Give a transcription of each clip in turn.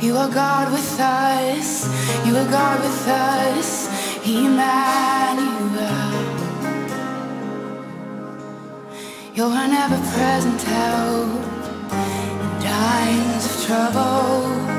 You are God with us. You are God with us. Emmanuel. You're an ever-present help in times of trouble.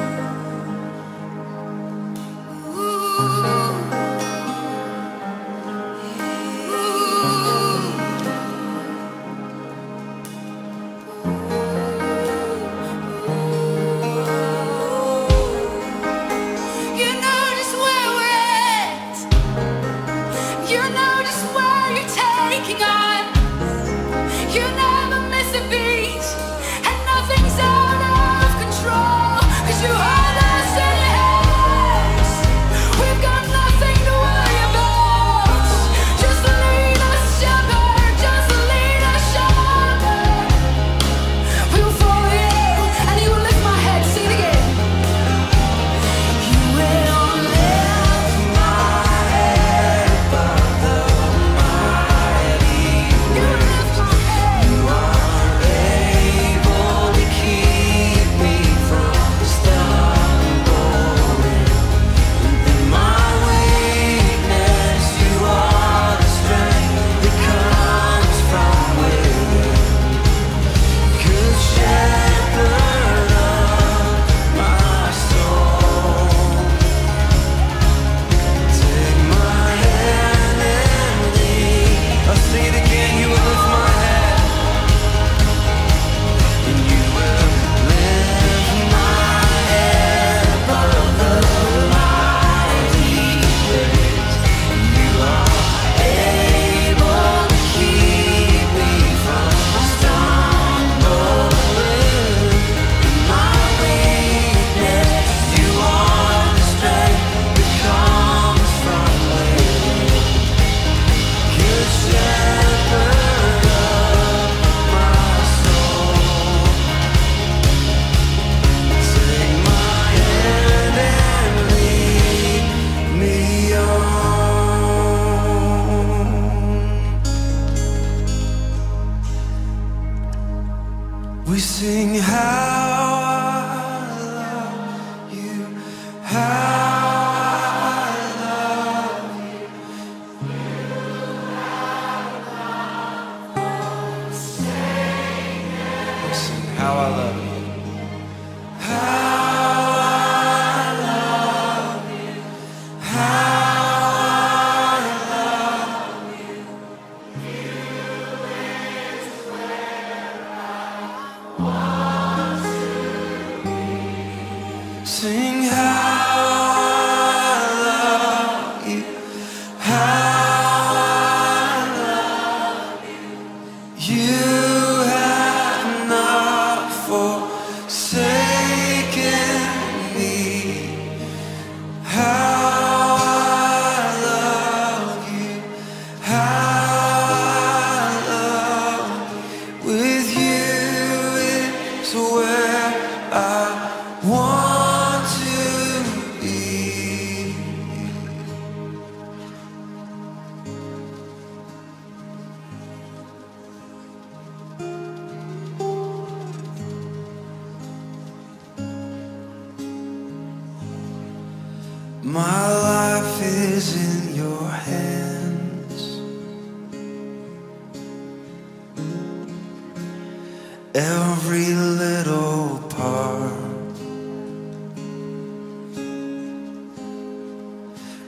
you how My life is in your hands. Every little part.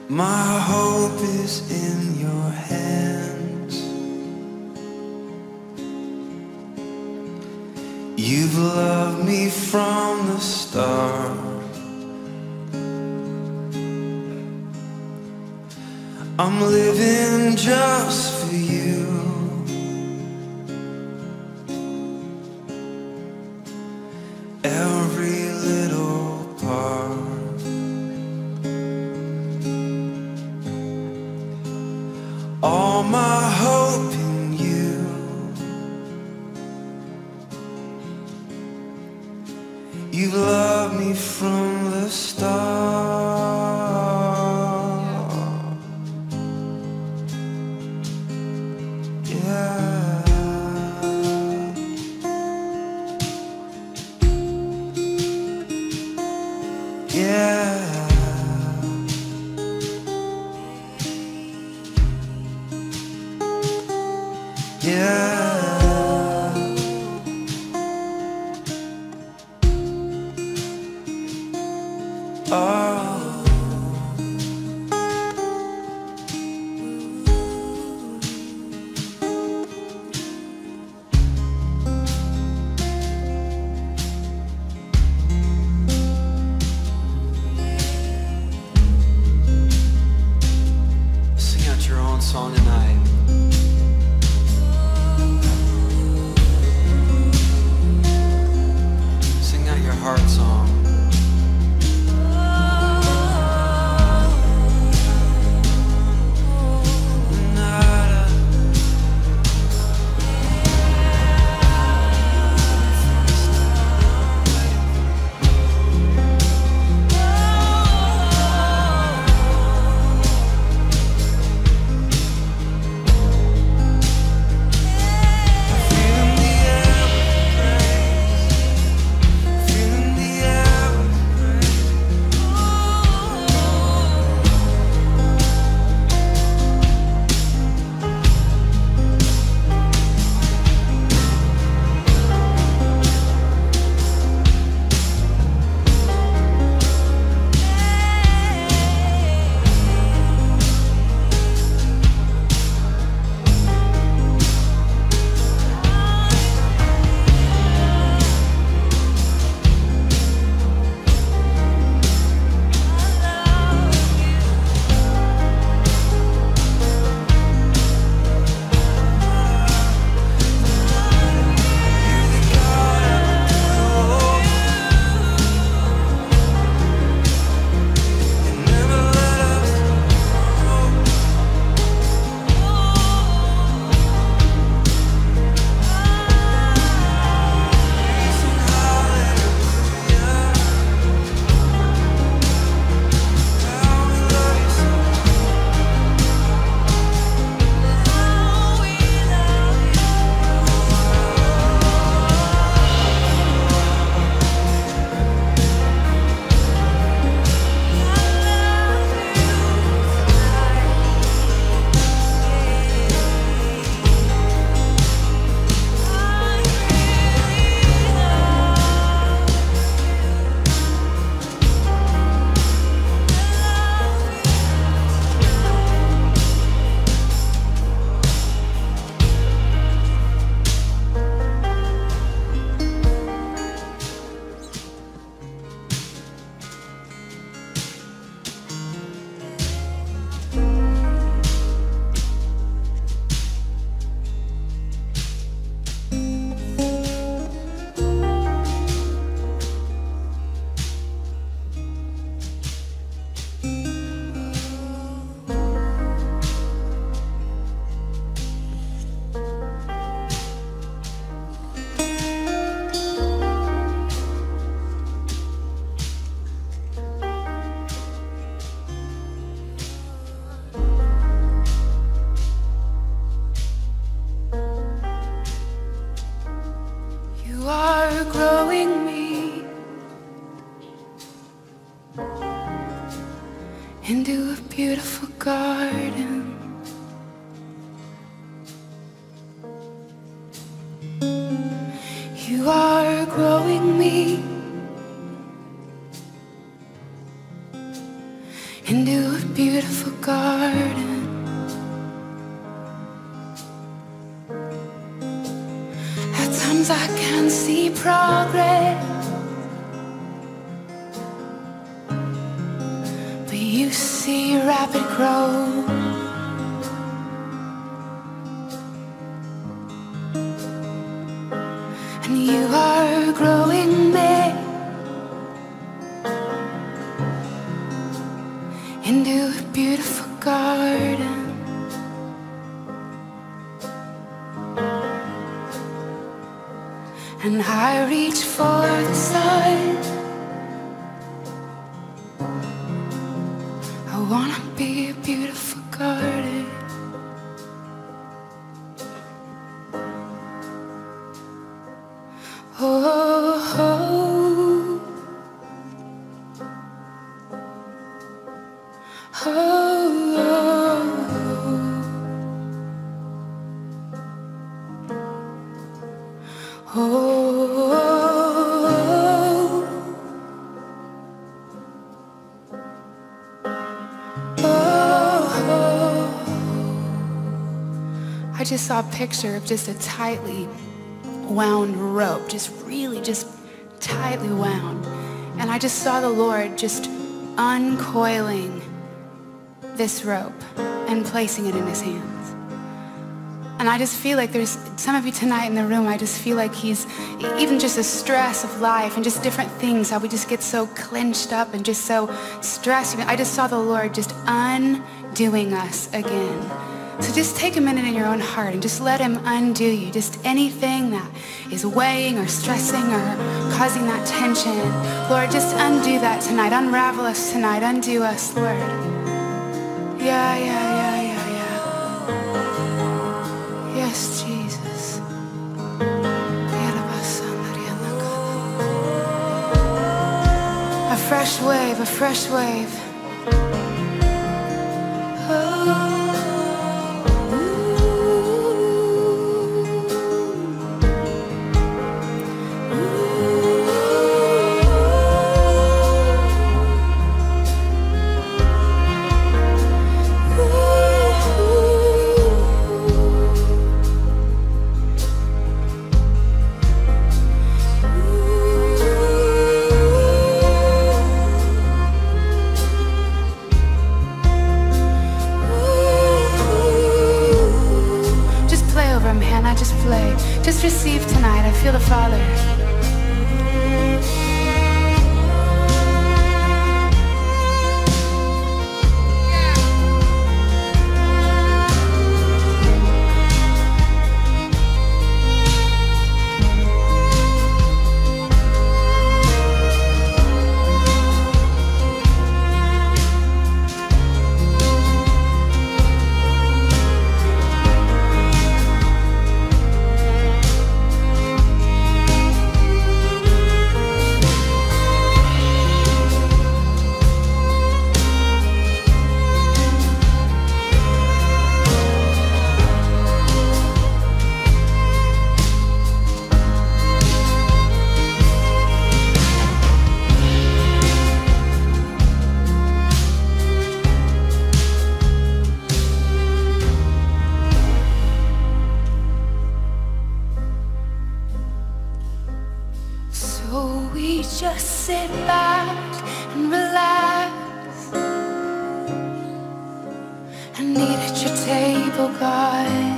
My hope is in your I'm living just growing me into a beautiful garden. you see rapid growth? Just saw a picture of just a tightly wound rope, just really just tightly wound. And I just saw the Lord just uncoiling this rope and placing it in his hands. And I just feel like there's some of you tonight in the room, I just feel like he's, even just the stress of life and just different things, how we just get so clenched up and just so stressed. I just saw the Lord just undoing us again. So just take a minute in your own heart and just let him undo you. Just anything that is weighing or stressing or causing that tension. Lord, just undo that tonight. Unravel us tonight. Undo us, Lord. Yeah, yeah, yeah, yeah, yeah. Yes, Jesus. A fresh wave, a fresh wave. So we just sit back and relax and eat at your table, God.